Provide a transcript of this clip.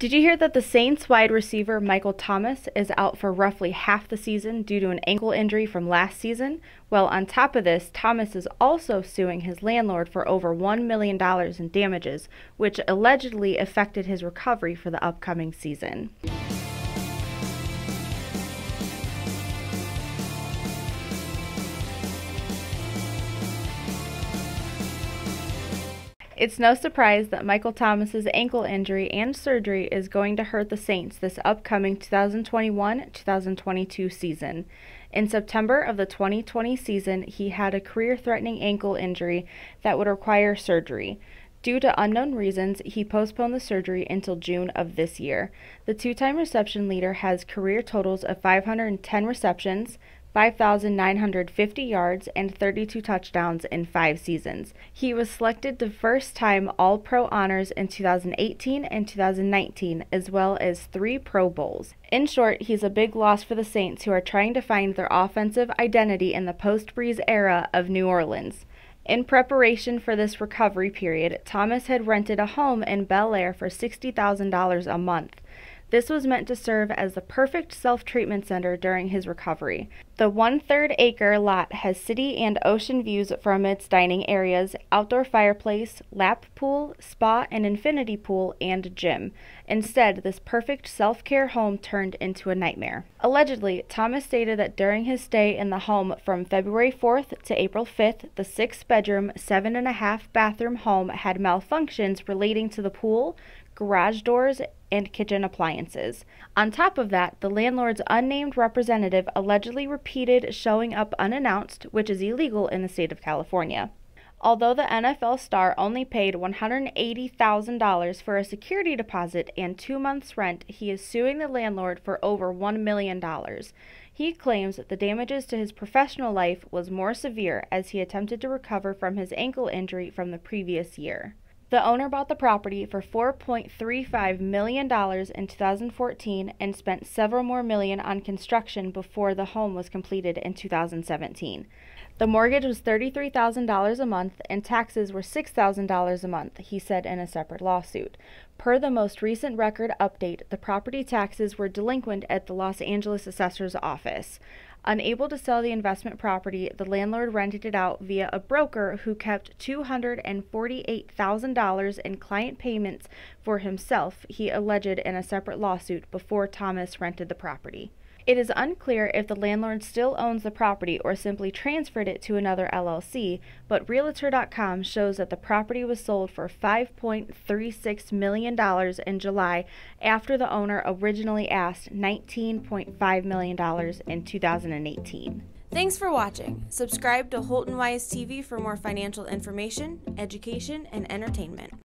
Did you hear that the Saints wide receiver Michael Thomas is out for roughly half the season due to an ankle injury from last season? Well, on top of this, Thomas is also suing his landlord for over $1 million in damages, which allegedly affected his recovery for the upcoming season. It's no surprise that Michael Thomas's ankle injury and surgery is going to hurt the Saints this upcoming 2021-2022 season. In September of the 2020 season, he had a career-threatening ankle injury that would require surgery. Due to unknown reasons, he postponed the surgery until June of this year. The two time reception leader has career totals of 510 receptions, 5,950 yards, and 32 touchdowns in five seasons. He was selected the first time All Pro honors in 2018 and 2019, as well as three Pro Bowls. In short, he's a big loss for the Saints, who are trying to find their offensive identity in the post Brees era of New Orleans. In preparation for this recovery period, Thomas had rented a home in Bel Air for $60,000 a month. This was meant to serve as the perfect self treatment center during his recovery. The one third acre lot has city and ocean views from its dining areas, outdoor fireplace, lap pool, spa and infinity pool, and gym. Instead, this perfect self care home turned into a nightmare. Allegedly, Thomas stated that during his stay in the home from February 4th to April 5th, the six bedroom, seven and a half bathroom home had malfunctions relating to the pool, garage doors, and kitchen appliances. On top of that, the landlord's unnamed representative allegedly repeated showing up unannounced, which is illegal in the state of California. Although the NFL star only paid $180,000 for a security deposit and two months' rent, he is suing the landlord for over $1 million. He claims that the damages to his professional life was more severe as he attempted to recover from his ankle injury from the previous year. The owner bought the property for $4.35 million in 2014 and spent several more million on construction before the home was completed in 2017. The mortgage was $33,000 a month and taxes were $6,000 a month, he said in a separate lawsuit. Per the most recent record update, the property taxes were delinquent at the Los Angeles assessor's office. Unable to sell the investment property, the landlord rented it out via a broker who kept $248,000 in client payments for himself, he alleged in a separate lawsuit before Thomas rented the property. It is unclear if the landlord still owns the property or simply transferred it to another LLC, but Realtor.com shows that the property was sold for $5.36 million in July after the owner originally asked $19.5 million in 2018. Thanks for watching. Subscribe to Holton Wise TV for more financial information, education, and entertainment.